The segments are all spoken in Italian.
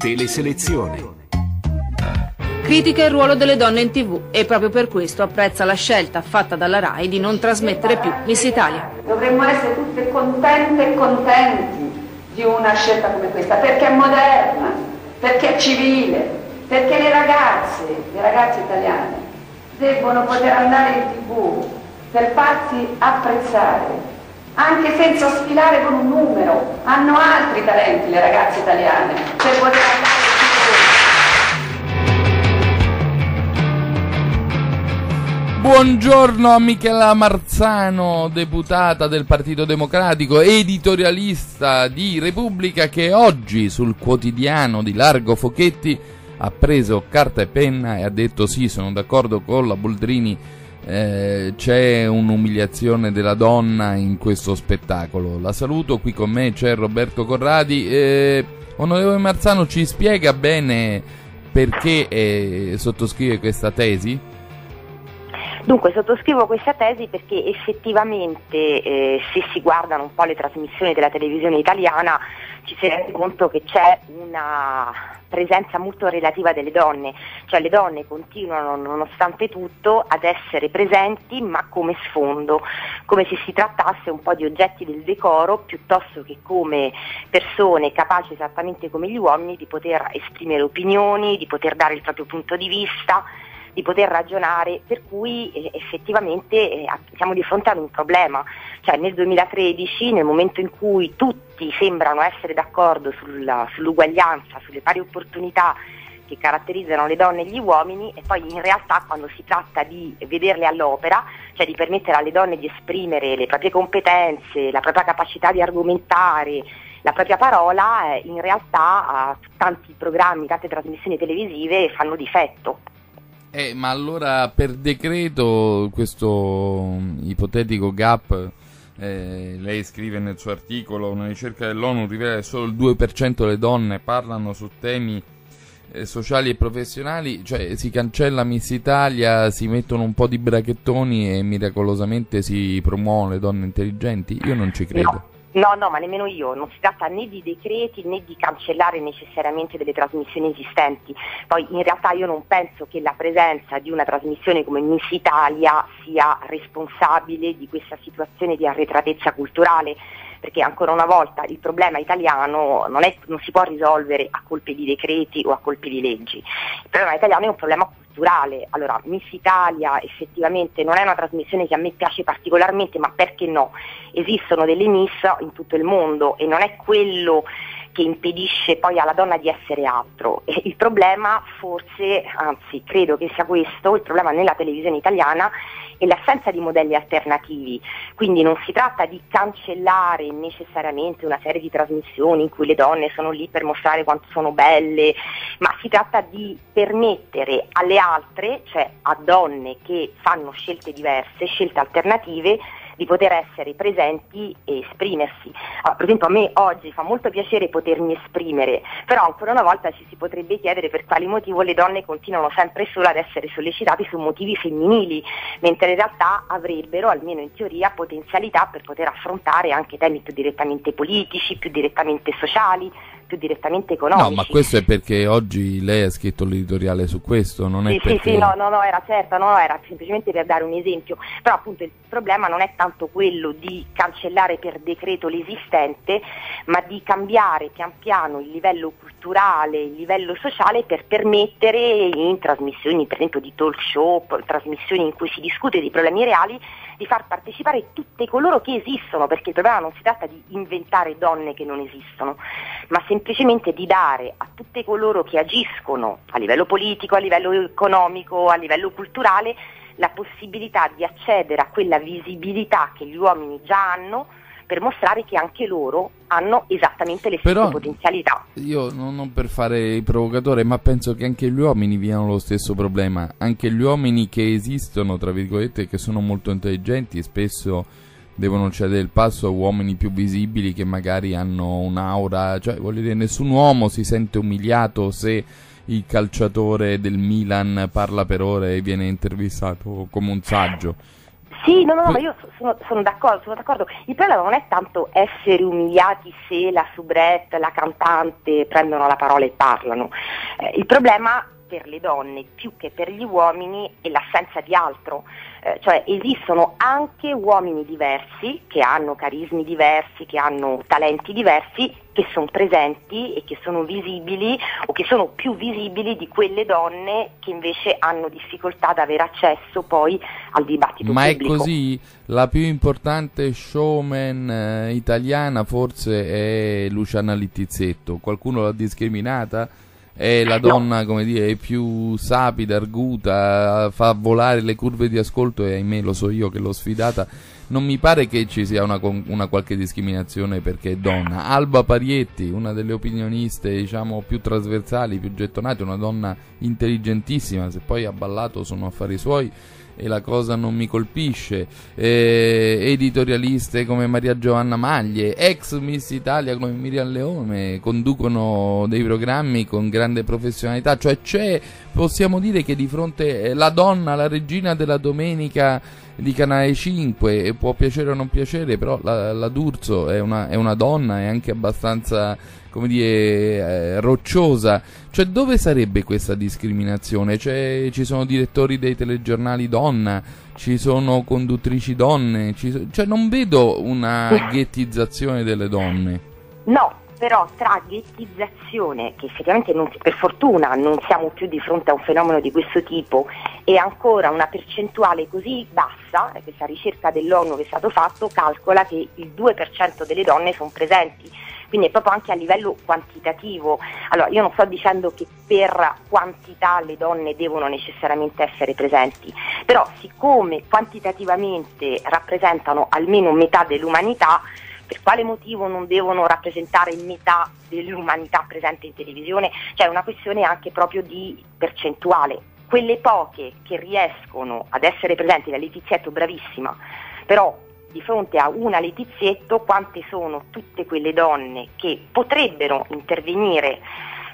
Teleselezione. Critica il ruolo delle donne in tv e proprio per questo apprezza la scelta fatta dalla RAI di non trasmettere più Miss Italia. Dovremmo essere tutte contente e contenti di una scelta come questa, perché è moderna, perché è civile, perché le ragazze, le ragazze italiane, debbono poter andare in tv per farsi apprezzare, anche senza sfilare con un numero. Hanno altri talenti le ragazze italiane per poter andare Buongiorno a Michela Marzano, deputata del Partito Democratico, editorialista di Repubblica che oggi sul quotidiano di Largo Fochetti ha preso carta e penna e ha detto sì, sono d'accordo con la Boldrini, eh, c'è un'umiliazione della donna in questo spettacolo. La saluto, qui con me c'è Roberto Corradi. Eh, onorevole Marzano ci spiega bene perché eh, sottoscrive questa tesi? Dunque sottoscrivo questa tesi perché effettivamente eh, se si guardano un po' le trasmissioni della televisione italiana ci si rende conto che c'è una presenza molto relativa delle donne, cioè le donne continuano nonostante tutto ad essere presenti ma come sfondo, come se si trattasse un po' di oggetti del decoro piuttosto che come persone capaci esattamente come gli uomini di poter esprimere opinioni, di poter dare il proprio punto di vista di poter ragionare, per cui eh, effettivamente eh, siamo di fronte ad un problema. Cioè nel 2013, nel momento in cui tutti sembrano essere d'accordo sulla, sull'uguaglianza, sulle pari opportunità che caratterizzano le donne e gli uomini e poi in realtà quando si tratta di vederle all'opera, cioè di permettere alle donne di esprimere le proprie competenze, la propria capacità di argomentare, la propria parola, eh, in realtà tanti programmi, tante trasmissioni televisive fanno difetto. Eh, ma allora per decreto questo mm, ipotetico gap, eh, lei scrive nel suo articolo, una ricerca dell'ONU rivela che solo il 2% delle donne parlano su temi eh, sociali e professionali, cioè si cancella Miss Italia, si mettono un po' di bracchettoni e miracolosamente si promuovono le donne intelligenti? Io non ci credo. No. No, no, ma nemmeno io, non si tratta né di decreti né di cancellare necessariamente delle trasmissioni esistenti. Poi in realtà io non penso che la presenza di una trasmissione come Miss Italia sia responsabile di questa situazione di arretratezza culturale perché ancora una volta il problema italiano non, è, non, si può risolvere a colpi di decreti o a colpi di leggi, il problema italiano è un problema culturale, allora Miss Italia effettivamente non è una trasmissione che a me piace particolarmente, ma perché no? Esistono delle Miss in tutto il mondo e non è quello che impedisce poi alla donna di essere altro. E il problema forse, anzi credo che sia questo, il problema nella televisione italiana è l'assenza di modelli alternativi, quindi non si tratta di cancellare necessariamente una serie di trasmissioni in cui le donne sono lì per mostrare quanto sono belle, ma si tratta di permettere alle altre, cioè a donne che fanno scelte diverse, scelte alternative, di poter essere presenti e esprimersi. Allora, per esempio a me oggi fa molto piacere potermi esprimere, però ancora una volta ci si potrebbe chiedere per quali motivo le donne continuano sempre solo ad essere sollecitate su motivi femminili, mentre in realtà avrebbero, almeno in teoria, potenzialità per poter affrontare anche temi più direttamente politici, più direttamente sociali, più direttamente economici. No, ma questo è perché oggi lei ha scritto l'editoriale su questo, non è sì, perché... Sì, sì, no, no, no, era certo, no, era semplicemente per dare un esempio, però appunto il problema non è tanto quello di cancellare per decreto l'esistente, ma di cambiare pian piano il livello culturale, il livello sociale per permettere in trasmissioni, per esempio di talk show, trasmissioni in cui si discute di problemi reali, di far partecipare tutte coloro che esistono, perché il problema non si tratta di inventare donne che non esistono, ma semplicemente di dare a tutte coloro che agiscono a livello politico, a livello economico, a livello culturale, la possibilità di accedere a quella visibilità che gli uomini già hanno per mostrare che anche loro hanno esattamente le stesse Però potenzialità. Io non, non per fare il provocatore, ma penso che anche gli uomini viano lo stesso problema. Anche gli uomini che esistono, tra virgolette, che sono molto intelligenti, spesso devono cedere il passo a uomini più visibili che magari hanno un'aura, cioè voglio dire, nessun uomo si sente umiliato se il calciatore del Milan parla per ore e viene intervistato come un saggio. Sì, no, no, no ma io sono, sono, d'accordo, sono, d'accordo, Il problema non è tanto essere umiliati se la soubrette, la cantante prendono la parola e parlano. Eh, il problema per le donne più che per gli uomini è l'assenza di altro, eh, cioè esistono anche uomini diversi che hanno carismi diversi, che hanno talenti diversi, che sono presenti e che sono visibili o che sono più visibili di quelle donne che invece hanno difficoltà ad avere accesso poi al dibattito Ma pubblico. è così? La più importante showman eh, italiana forse è Luciana Littizzetto, qualcuno l'ha discriminata? È la donna, no. come dire, più sapida, arguta, fa volare le curve di ascolto e ahimè lo so io che l'ho sfidata. Non mi pare che ci sia una, una qualche discriminazione perché è donna. Alba Parietti, una delle opinioniste diciamo più trasversali, più gettonate, una donna intelligentissima, se poi ha ballato sono affari suoi e la cosa non mi colpisce. Eh, editorialiste come Maria Giovanna Maglie, ex Miss Italia come Miriam Leone, conducono dei programmi con grande professionalità, cioè c'è, possiamo dire che di fronte eh, la donna, la regina della domenica di Canale 5, può piacere o non piacere, però la, la D'Urso è una, è una donna, è anche abbastanza come dire, eh, rocciosa. Cioè, dove sarebbe questa discriminazione? Cioè, ci sono direttori dei telegiornali donna, ci sono conduttrici donne, ci, cioè non vedo una ghettizzazione delle donne. No, però tra ghettizzazione, che effettivamente non, per fortuna non siamo più di fronte a un fenomeno di questo tipo, e ancora una percentuale così bassa, questa ricerca dell'ONU che è stato fatto calcola che il 2% delle donne sono presenti quindi è proprio anche a livello quantitativo. Allora, io non sto dicendo che per quantità le donne devono necessariamente essere presenti, però siccome quantitativamente rappresentano almeno metà dell'umanità, per quale motivo non devono rappresentare metà dell'umanità presente in televisione? Cioè è una questione anche proprio di percentuale. Quelle poche che riescono ad essere presenti, la Letizietto bravissima, però di fronte a una Letizietto quante sono tutte quelle donne che potrebbero intervenire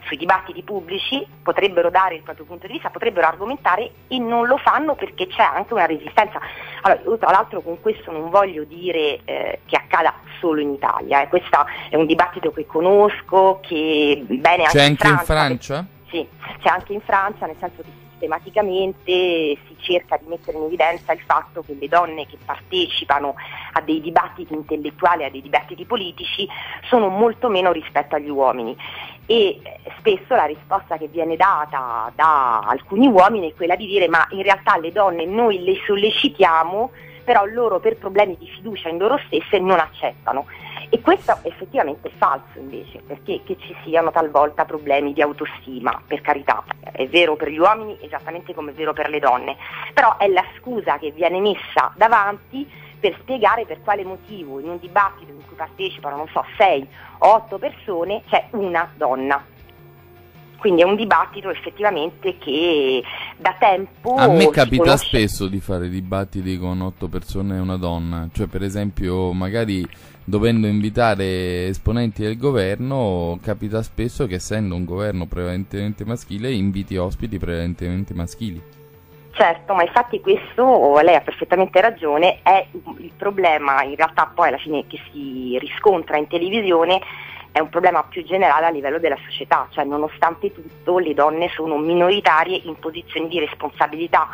sui dibattiti pubblici, potrebbero dare il proprio punto di vista, potrebbero argomentare e non lo fanno perché c'è anche una resistenza. Allora, io tra l'altro con questo non voglio dire eh, che accada solo in Italia, eh. questo è un dibattito che conosco, che bene anche, c'è anche in Francia. In Francia? Sì, c'è anche in Francia, nel senso che sistematicamente si cerca di mettere in evidenza il fatto che le donne che partecipano a dei dibattiti intellettuali, a dei dibattiti politici, sono molto meno rispetto agli uomini e eh, spesso la risposta che viene data da alcuni uomini è quella di dire ma in realtà le donne noi le sollecitiamo, però loro per problemi di fiducia in loro stesse non accettano. E questo effettivamente è falso invece, perché che ci siano talvolta problemi di autostima, per carità, è vero per gli uomini esattamente come è vero per le donne, però è la scusa che viene messa davanti per spiegare per quale motivo in un dibattito in cui partecipano, non so, 6 o 8 persone c'è una donna. Quindi è un dibattito effettivamente che da tempo... A me capita spesso di fare dibattiti con otto persone e una donna, cioè per esempio magari dovendo invitare esponenti del governo capita spesso che essendo un governo prevalentemente maschile inviti ospiti prevalentemente maschili. Certo, ma infatti questo, lei ha perfettamente ragione, è il problema in realtà poi alla fine che si riscontra in televisione è un problema più generale a livello della società, cioè nonostante tutto le donne sono minoritarie in posizioni di responsabilità.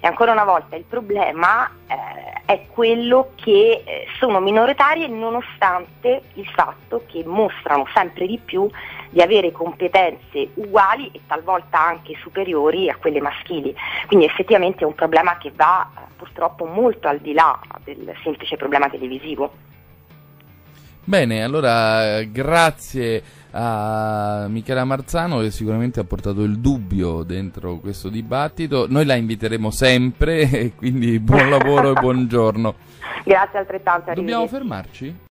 E ancora una volta il problema eh, è quello che eh, sono minoritarie nonostante il fatto che mostrano sempre di più di avere competenze uguali e talvolta anche superiori a quelle maschili. Quindi effettivamente è un problema che va eh, purtroppo molto al di là del semplice problema televisivo. Bene, allora grazie a Michela Marzano che sicuramente ha portato il dubbio dentro questo dibattito. Noi la inviteremo sempre, quindi buon lavoro e buongiorno. Grazie altrettanto. Dobbiamo fermarci?